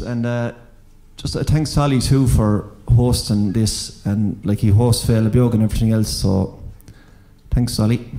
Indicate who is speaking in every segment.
Speaker 1: and uh, just uh, thanks Sally, too for hosting this, and like he hosts Fail and everything else. So thanks, Sally.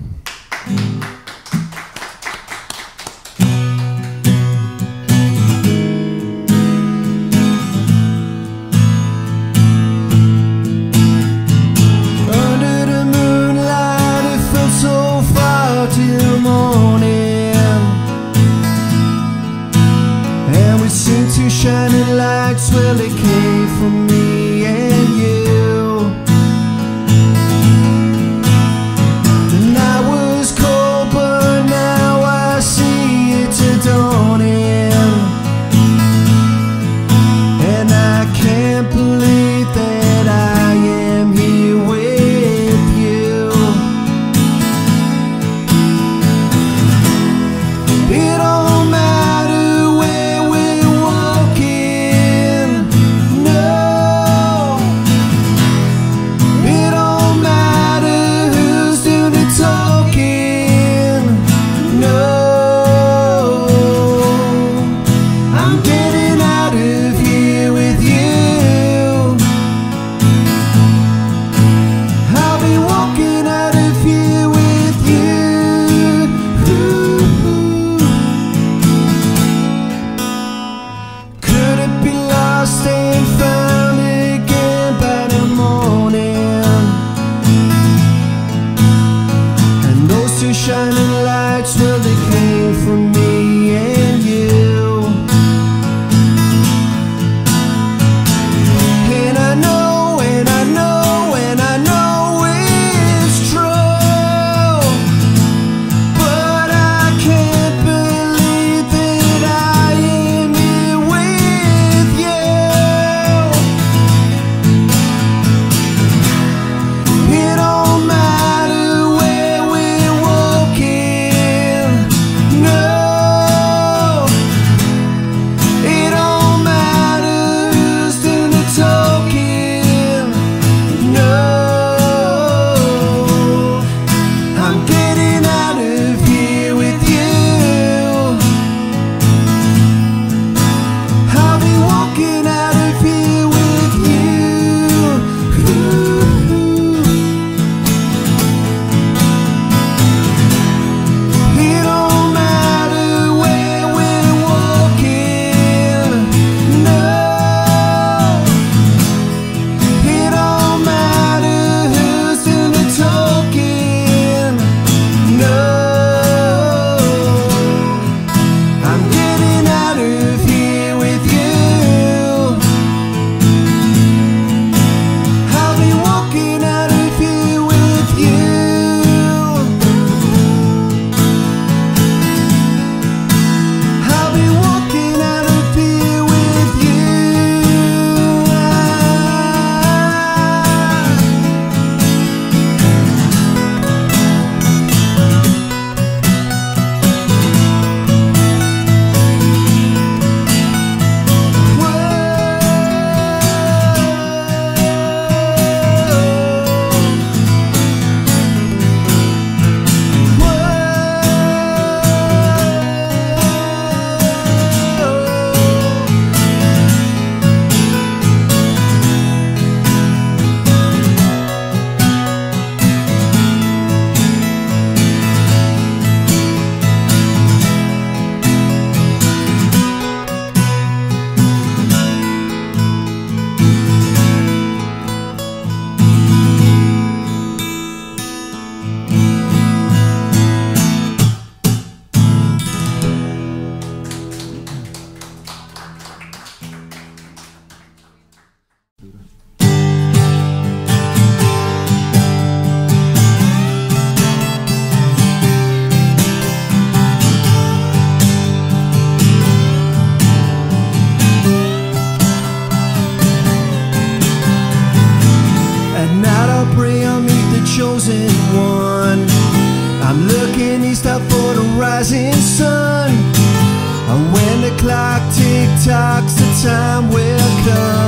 Speaker 1: talks, the time will come.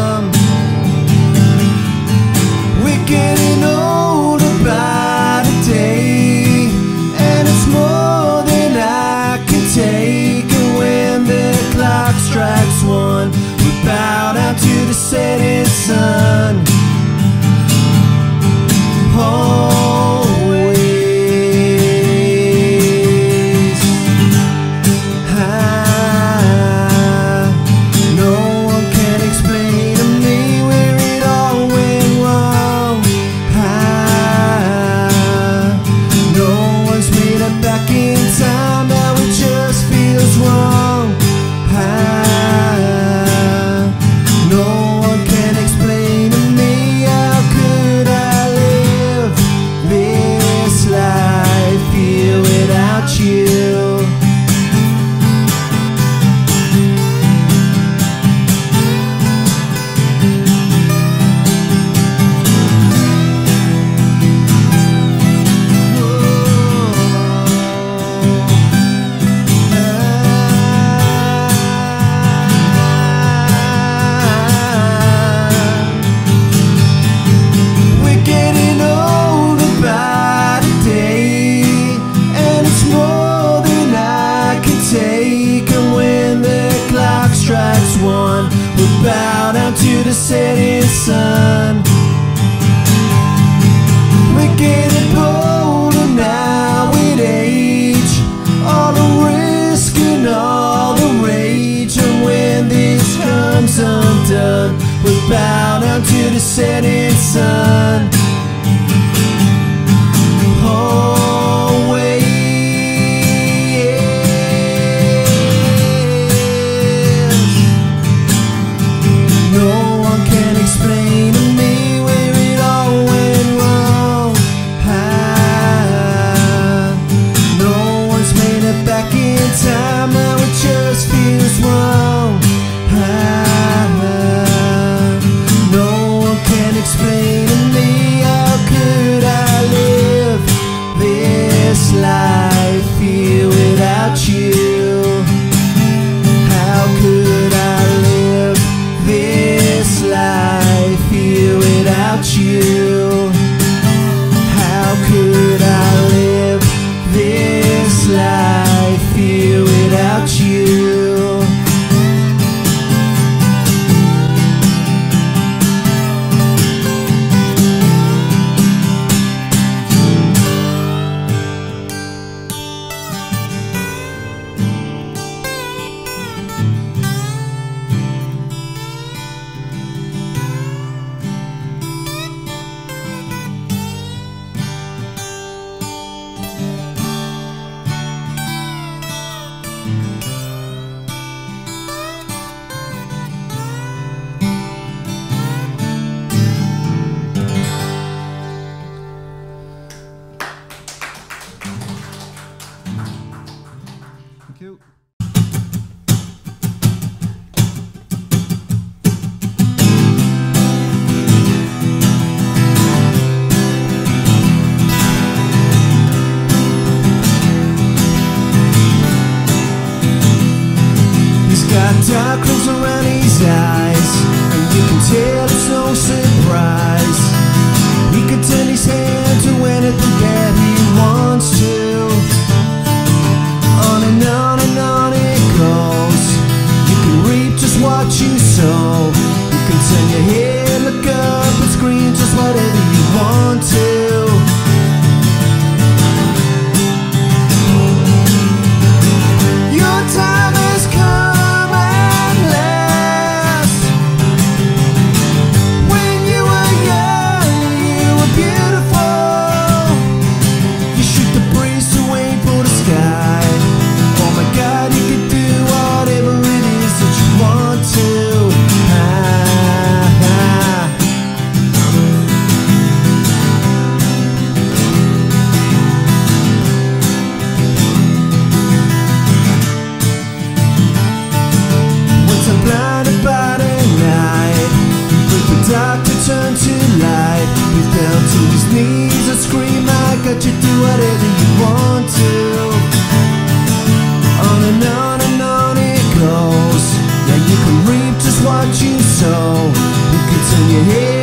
Speaker 1: sun would bow down to the setting sun. Wicked and bolder now with age, all the risk and all the rage. And when this comes undone, we'll bow down to the setting sun. in you hear?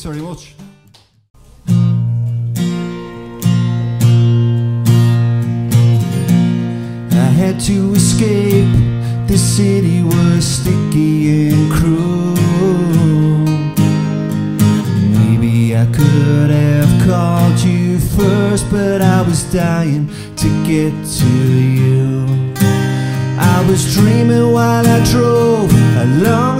Speaker 1: Thanks very much. I had to escape. This city was sticky and cruel. Maybe I could have called you first, but I was dying to get to you. I was dreaming while I drove along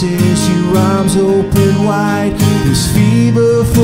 Speaker 1: kisses, your arms open wide. This fever.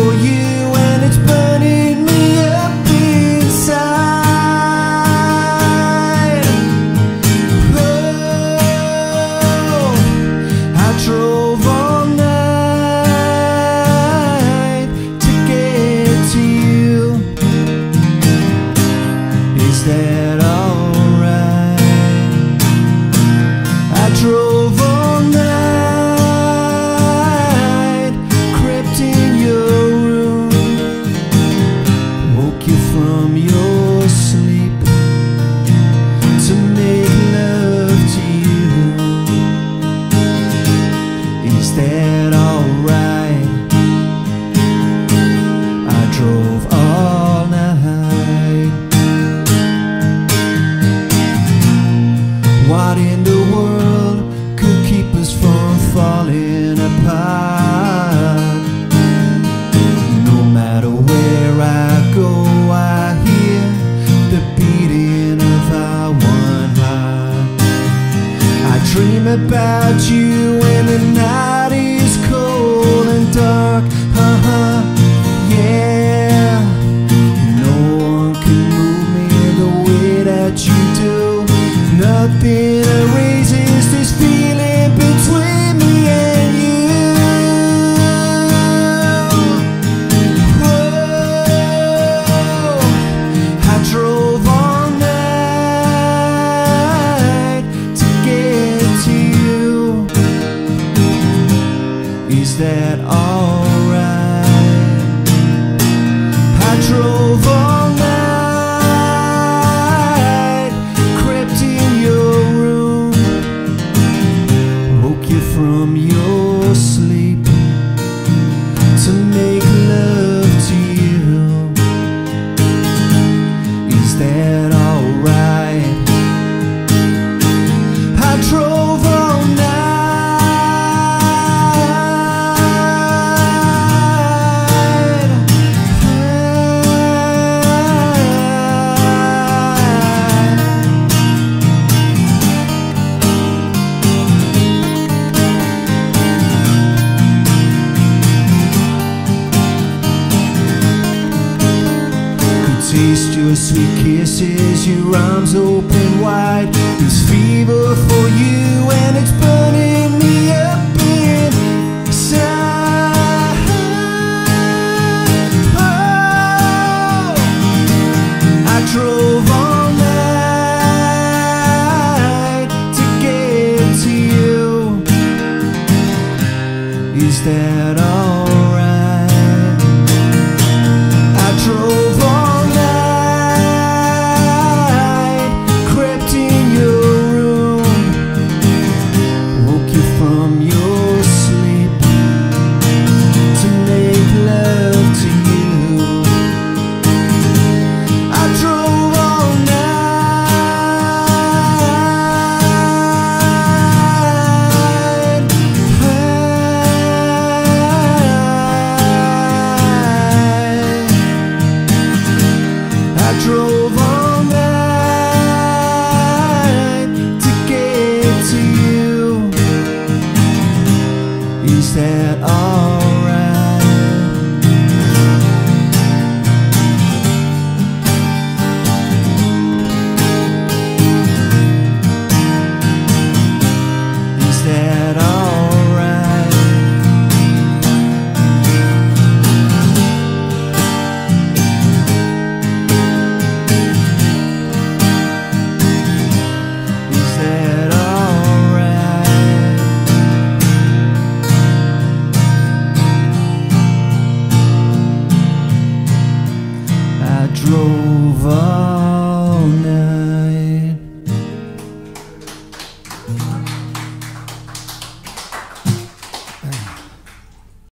Speaker 1: about you in the night.